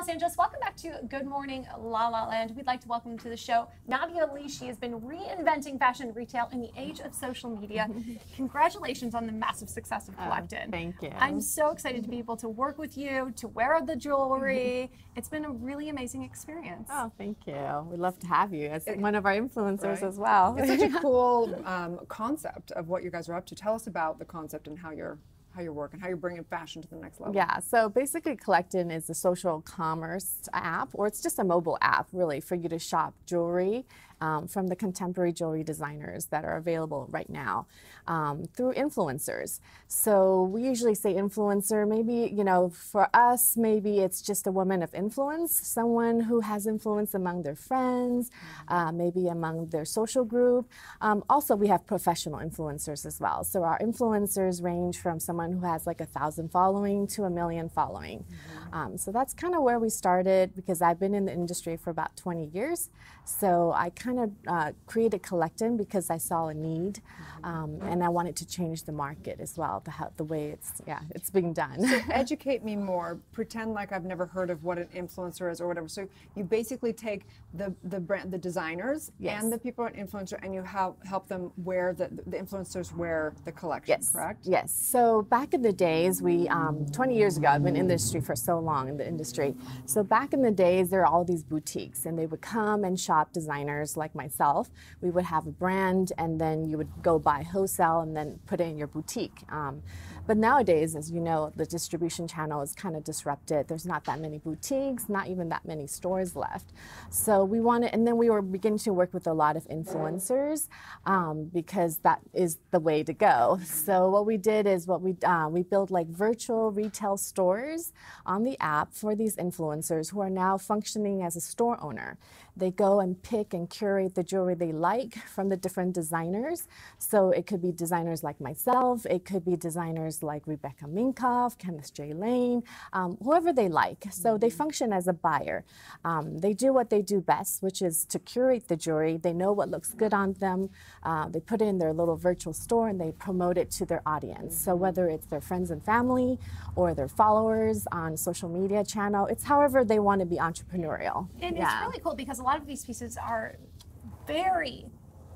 Los Angeles. Welcome back to Good Morning La La Land. We'd like to welcome to the show Nadia Lee. She has been reinventing fashion retail in the age of social media. Congratulations on the massive success of Kollectin. Oh, thank you. I'm so excited to be able to work with you, to wear the jewelry. It's been a really amazing experience. Oh, thank you. We'd love to have you as one of our influencers right. as well. It's such a cool um, concept of what you guys are up to. Tell us about the concept and how you're how you're working, how you're bringing fashion to the next level. Yeah, so basically Kollectin is a social commerce app, or it's just a mobile app really for you to shop jewelry um, from the contemporary jewelry designers that are available right now um, through influencers. So we usually say influencer, maybe, you know, for us, maybe it's just a woman of influence, someone who has influence among their friends, uh, maybe among their social group. Um, also, we have professional influencers as well. So our influencers range from someone who has like a thousand following to a million following. Mm-hmm. Um, so that's kind of where we started because I've been in the industry for about 20 years. So I kind of uh, created because I saw a need, um, and I wanted to change the market as well, the, the way it's yeah it's being done. So educate me more. Pretend like I've never heard of what an influencer is or whatever. So you basically take the the brand, the designers yes. and the people at influencer, and you help help them wear the the influencers wear the collection. Yes. Correct. Yes. So back in the days, we um, 20 years ago, I've been in the industry for so long in the industry. So back in the days, there are all these boutiques, and they would come and shop designers like myself, we would have a brand and then you would go buy wholesale and then put it in your boutique. Um, but nowadays, as you know, the distribution channel is kind of disrupted. There's not that many boutiques, not even that many stores left. So we wanted, and then we were beginning to work with a lot of influencers um, because that is the way to go. So what we did is what we uh, we built like virtual retail stores on the app for these influencers who are now functioning as a store owner. They go and pick and curate the jewelry they like from the different designers. So it could be designers like myself, it could be designers like Rebecca Minkoff, Kenneth J. Lane, um, whoever they like. So they function as a buyer. Um, they do what they do best, which is to curate the jewelry. They know what looks good on them. Uh, they put it in their little virtual store and they promote it to their audience. So whether it's their friends and family or their followers on social media channel, it's however they want to be entrepreneurial. And yeah. it's really cool because a lot of these pieces are very,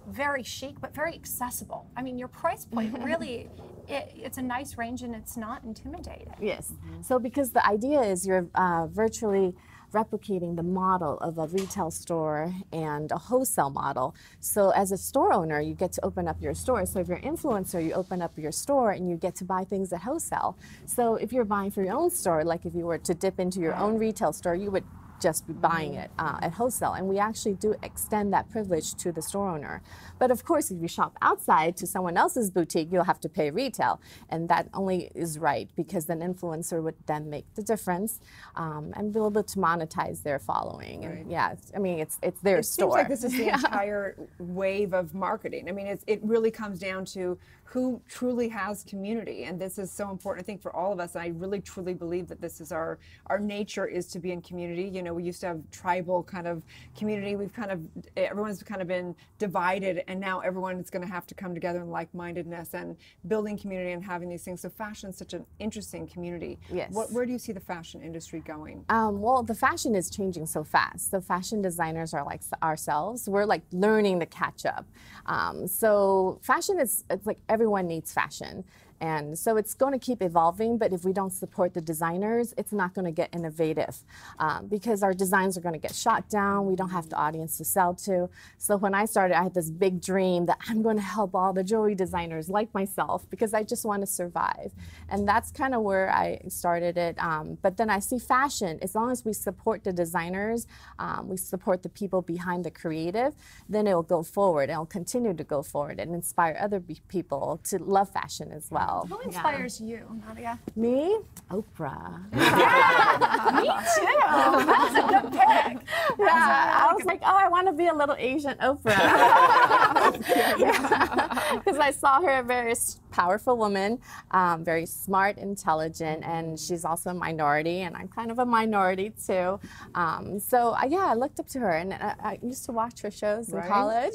very chic, but very accessible. I mean, your price point really, it, it's a nice range and it's not intimidating. Yes. Mm-hmm. So, because the idea is you're uh, virtually replicating the model of a retail store and a wholesale model. So as a store owner, you get to open up your store. So if you're an influencer, you open up your store and you get to buy things at wholesale. So if you're buying for your own store, like if you were to dip into your own retail store, you would just be buying it uh, at wholesale. And we actually do extend that privilege to the store owner. But of course, if you shop outside to someone else's boutique, you'll have to pay retail. And that only is right because an influencer would then make the difference um, and be able to monetize their following. Right. And yeah, I mean, it's, it's their it store. It seems like this is the entire wave of marketing. I mean, it really comes down to who truly has community. And this is so important, I think, for all of us. And I really, truly believe that this is our, our nature is to be in community. You know, we used to have tribal kind of community. We've kind of, everyone's kind of been divided and now everyone is going to have to come together in like-mindedness and building community and having these things. So fashion is such an interesting community. Yes. What, where do you see the fashion industry going? Um, well, the fashion is changing so fast. The fashion designers are like ourselves. We're like learning to catch up. Um, so fashion is it's like everyone needs fashion. And so it's going to keep evolving, but if we don't support the designers, it's not going to get innovative um, because our designs are going to get shot down. We don't have the audience to sell to. So when I started, I had this big dream that I'm going to help all the jewelry designers like myself because I just want to survive. And that's kind of where I started it. Um, but then I see fashion, as long as we support the designers, um, we support the people behind the creative, then it will go forward. It'll continue to go forward and inspire other people to love fashion as well well. Who inspires yeah. you, Nadia? Me? Oprah. Yeah, me too. That's a good pick. Yeah, I was like, oh, I want to be a little Asian Oprah. Because I saw her a very powerful woman, um, very smart, intelligent, and she's also a minority, and I'm kind of a minority too. Um, so uh, yeah, I looked up to her, and I, I used to watch her shows right? in college.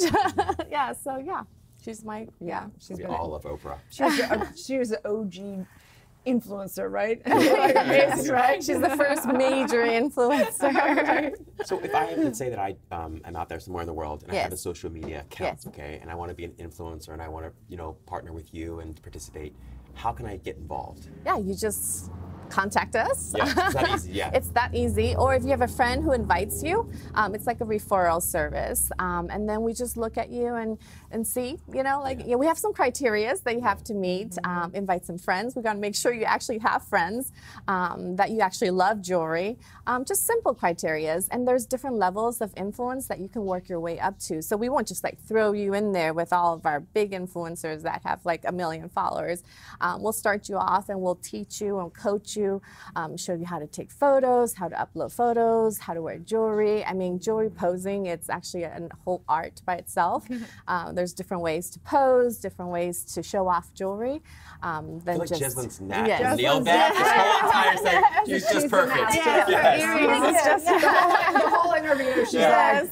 yeah, so yeah. She's my yeah. She's we all of Oprah. She was, a, she was an OG influencer, right? Yes, right. She's the first major influencer. So if I would say that I um, am out there somewhere in the world and I have a social media account, Yes. okay, and I want to be an influencer and I want to, you know, partner with you and participate, how can I get involved? yeah, you just contact us. Yeah, it's that easy. Yeah. It's that easy. Or if you have a friend who invites you, um, it's like a referral service. Um, and then we just look at you and, and see, you know, like yeah, we have some criterias that you have to meet. Um, invite some friends. We got to make sure you actually have friends, um, that you actually love jewelry. Um, just simple criterias. And there's different levels of influence that you can work your way up to. So we won't just like throw you in there with all of our big influencers that have like a million followers. Um, we'll start you off and we'll teach you and coach you, um, show you how to take photos, how to upload photos, how to wear jewelry. I mean, jewelry posing, it's actually a whole art by itself. um, there's different ways to pose, different ways to show off jewelry. Um, I than feel like just, Jeslin's knack Yes. and nailed Jeslin's- that this whole entire thing. She's just She's the perfect. master. Yes. Earrings, it's just the whole, the whole interview. She's Yeah. like,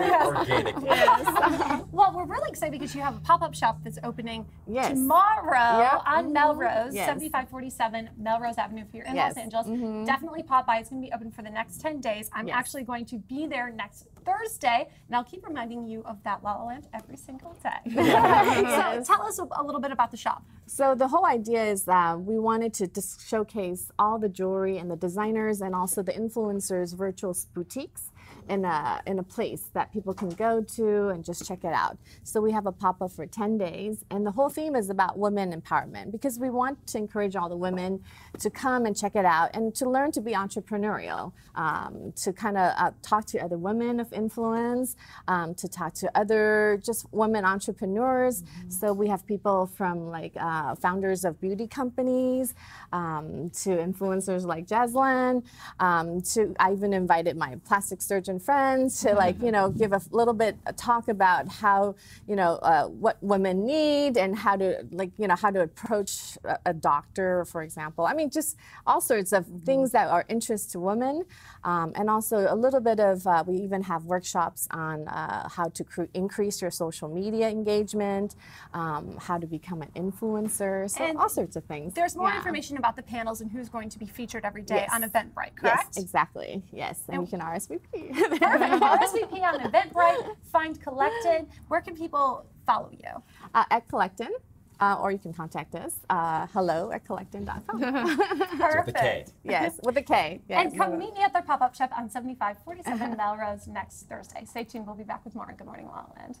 Very organic. Well, we're really excited because you have a pop-up shop that's opening Yes. tomorrow Yep. on mm-hmm. Melrose, Yes. 7547 Melrose Avenue. If you're in Yes. Los Angeles, mm-hmm. definitely pop by. It's going to be open for the next 10 days. I'm Yes. actually going to be there next Thursday, and I'll keep reminding you of that La La Land every single day. Yes. So tell us a, a little bit about the shop. So the whole idea is that we wanted to just showcase all the jewelry and the designers and also the influencers virtual boutiques in a in a place that people can go to and just check it out. So we have a pop up for 10 days and the whole theme is about women empowerment because we want to encourage all the women to come and check it out and to learn to be entrepreneurial, um, to kind of uh, talk to other women of influence, um, to talk to other just women entrepreneurs. So we have people from like uh, founders of beauty companies um, to influencers like Jaslyn. Um, to I even invited my plastic surgeon friends to like you know give a little bit a talk about how you know uh, what women need and how to like you know how to approach a, a doctor, for example. I mean, just all sorts of things that are interest to women, um, and also a little bit of uh, we even have workshops on uh, how to cr- increase your social media engagement, um, how to become an influencer, so And all sorts of things. There's more Yeah. information about the panels and who's going to be featured every day Yes. on Eventbrite, correct? Yes, exactly. Yes, and, And- you can RSVP. Perfect. RSVP on Eventbrite, find Kollectin. Where can people follow you? uh, at Kollectin, uh, or you can contact us. Uh, hello at kollectin.com. Perfect. With a K. yes, with a K. Yes. And come meet me at their pop-up shop on 7547 Melrose next Thursday. Stay tuned. We'll be back with more on Good Morning La La Land.